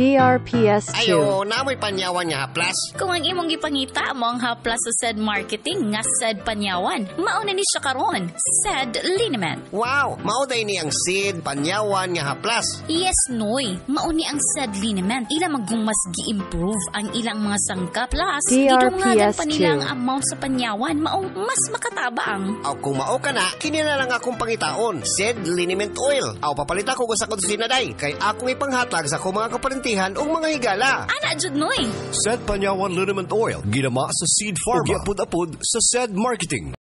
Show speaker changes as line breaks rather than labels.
DRPS2.
Ayo, namoy panyawan nga haplas.
Kung ang imong gipangita mo ang haplas sa said marketing nga said panyawan, mauna ni siya karon, said liniment.
Wow, mauday ni ang seed, panyawan nga haplas.
Yes, Noy. Mauni ang said liniment. Ila maggumas gi-improve ang ilang mga sangka. Plus,
DRPS2.
pa nila ang amount sa panyawan. Maong mas makatabang.
Aw kung mao ka na, kini na lang akong pangitaon, seed liniment oil. Aw papalita ko sa kusina day, kay akong ipanghatag sa akong mga kaparintihan o mga higala.
Ana, Jud, Noy.
Said Panyawan Liniment Oil, ginama sa Seed Farma, ug apod-apod sa Said Marketing.